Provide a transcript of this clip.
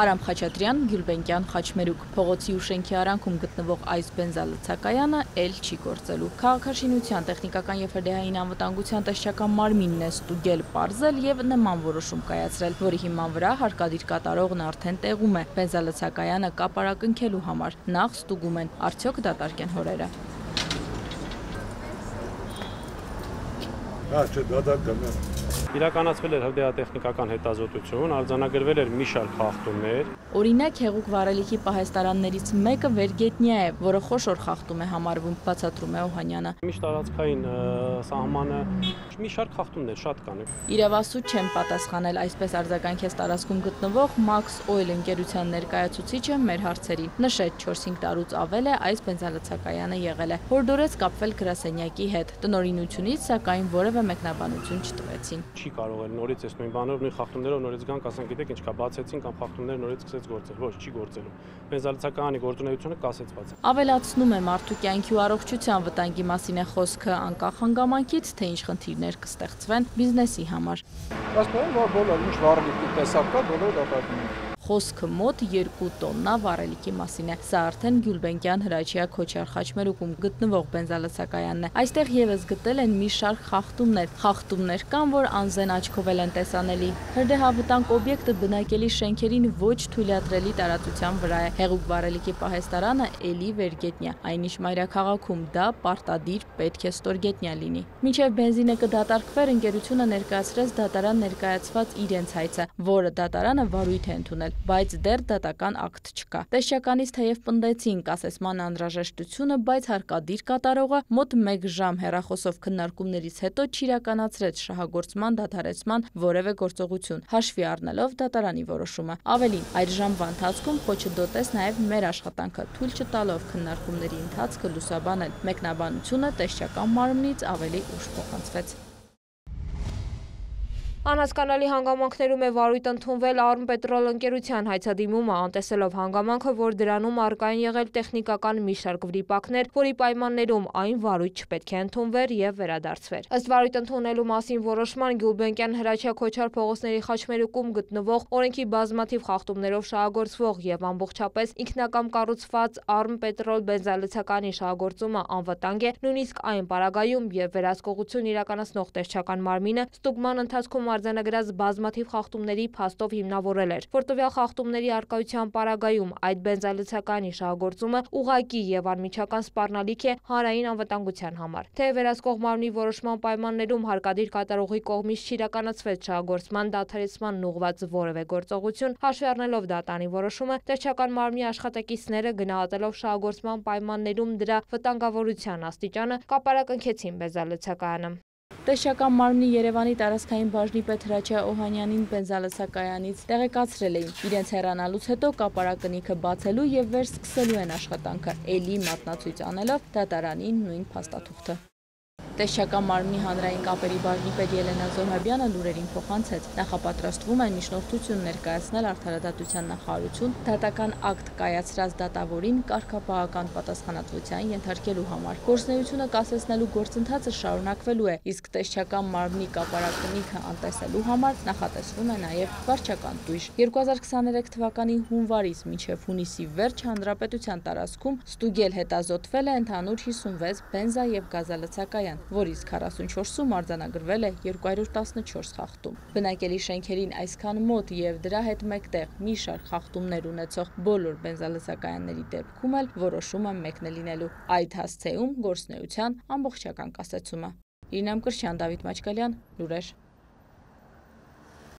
Արամ Խաչատրյան, Գյուլբենկյան, Խաչմերուկ։ Փողոցի ու շենքի արանքում գտնվող այս բենզալցակայանը ել չի գործելու։ Քաղաքաշինության, տեխնիկական եւ հրդեհային անվտանգության տեսչական մարմինն է ստուգել, ողրզել եւ նման որոշում կայացրել, որի հիման վրա հարկադիր կատարողն արդեն տեղում է բենզալցակայանը կապարակնքելու համար։ Նախ ստուգում են, արդյոք դատարկ են հորերը։ Հա, չէ, դադար կմա։ Իրականացվել էր հրդեհատեխնիկական հետազոտություն, արձանագրվել էր մի շարք խախտումներ։ Օրինակ հեղուկ վարելիքի պահեստարաններից մեկը վերգետնյա է, որը խոշոր խախտում է համարվում, բացատրում է Օհանյանը։ Միշտ տարածքային սահմանը մի շարք խախտումներ շատ կան։ Իրավասու չեմ պատասխանել այսպես արձագանքեց տարածքում գտնվող Max Oil ընկերության ներկայացուցիչը մեր հարցերին։ Նշեց 4-5 տարուց ավել է այս բենզալացակայանը եղել է։ Հորդորեց կապվել գրասենյակի հետ։ Տնորինությունից սակայն որևէ մեկնաբանություն չտվեցին չի կարող էլ նորից այս նույն բանով նույն խախտումներով նորից գան ասեն գիտեք ինչ կա բացեցին կամ խախտումները նորից սկսեց գործել ոչ չի գործելու բենզալցականի գործունեությունը կասեցված է ավելացնում է մարդու կյանքի ու առողջության վտանգի մասին է խոսքը անկախ հանգամանքից թե ինչ խնդիրներ կստեղծվեն բիզնեսի համար ասում որ բոլոր ինչ վառելիքի տեսակ կա բոլորը դատարկում են Խոսքը մոտ 2 տոննա վառելիքի մասին է։ Սա արդեն Գյուլբենկյան Հրաչյա Քոչար Խաչմերուկում գտնվող բենզալացակայանն է։ Այստեղ եւս գտել են մի շարք խախտումներ։ Խախտումներ կան, որ անզեն աչքով են տեսանելի։ Հրդեհավտանգ օբյեկտը բնակելի շենքերին ոչ թույլատրելի տարածության վրա է։ Հեղուկ վառելիքի պահեստարանը էլի վերգետնյա։ Այնիշ մայրաքաղաքում դա պարտադիր պետք է ստորգետնյա լինի։ Մինչև բենզինը կդատարկվեր, ընկերությունը ներկայացրեց դատարան ներկայացված իրենց հայցը, որը դատարանը վարույթ է ընդունել բայց դեռ դատական ակտ չկա։ Տեսչականից թեև պնդեցին կասեսման անհրաժեշտությունը, բայց հարկադիր կատարողը մոտ 1 ժամ հեռախոսով քննարկումներից հետո չիրականացրեց շահագործման դադարեցման որևէ գործողություն, հաշվի առնելով դատարանի որոշումը։ Ավելին, այդ ժամվա ընթացքում Քոչը դոտես նաև մեր աշխատանքը թույլ չտալով քննարկումների ընթացքը լուսաբանել։ Մեկնաբանությունը տեսչական մարմնից ավելի ուշ փոխանցվեց։ Անհասկանալի հանգամանքներում է վարույթ ընդունվել Արմ պետրոլ ընկերության հայցադիմումը, անտեսելով հանգամանքը, որ դրանում արկային եղել տեխնիկական մի շարք վրիպակներ, որի պայմաններում այն վարույթ չպետք է ընդունվեր եւ վերադարձվեր։ Ըստ վարույթ ընդունելու մասին որոշման Գյուլբենկյան Հրաչյա Քոչար փողոցների խաչմերուկում գտնվող օրենքի բազմաթիվ խախտումներով շահագործվող եւ ամբողջապես ինքնակամ կառուցված Արմ պետրոլ բենզալցականի շահագործումը անվտանգ է, նույնիսկ այն պարագայում եւ վերահսկողություն իրականացնող տեսչական մարմինը ստուգման ընթացքում արձանագրած բազմաթիվ խախտումների փաստով հիմնավորել էր, որ տվյալ խախտումների արկայության պարագայում այդ բենզալցականի շահագործումը ուղակի եւ անմիջական սպառնալիք է հանրային անվտանգության համար։ Թե վերահսկող մարմնի որոշման պայմաններում հարկադիր կատարողի կողմից չիրականացվեց շահագործման դադարեցման ուղղված որևէ գործողություն, հաշվի առնելով դատանի որոշումը, տեսչական մարմնի աշխատակիցները գնահատելով շահագործման պայմաններում դրա վտանգավորության աստիճանը կապարակնքեցին բենզալցակայանը։ Տեսչական մարմնի Երևանի տարածքային բաժնի պետ Հրաչյա Օհանյանին բենզալսակայանից տեղեկացրել էին։ Իրենց հեռանալուց հետո կապարակնիքը բացելու եւ վերսկսելու են աշխատանքը։ Էլի մատնացույց անելով դատարանին նույն փաստաթուղթը։ Տեսչական մարմնի հանրային կապերի բաժնի պետ Ելենա Զոհրաբյանը լուրերին փոխանցեց. նախապատրաստվում են միջնորդություն ներկայացնել արդարադատության նախարարություն դատական ակտ կայացրած դատավորին կարգապահական պատասխանատվության ենթարկելու համար։ Գործնեությունը կասեցնելու գործընթացը շարունակվելու է, իսկ տեսչական մարմնի կապարակնիքը անտեսելու համար նախատեսվում է նաև վարչական տույժ։ 2023 թվականի հունվարից մինչև հունիսի վերջ հանրապետության տարածքում ստուգել հետազոտվել է ընդհանուր 56 բենզա եւ գազալցակայան, որից 44-ում արձանագրվել է 214 խախտում։ Բնակելի շենքերին այսքան մոտ եւ դրա հետ մեկտեղ մի շարք խախտումներ ունեցող բոլոր բենզալսակայանների դեպքում էլ որոշումը մեկն է լինելու։ Այդ հասցեում գործնեության ամբողջական կասեցումը։ Իրինամ Կրշյան, Դավիթ Մաչկալյան, լուրեր։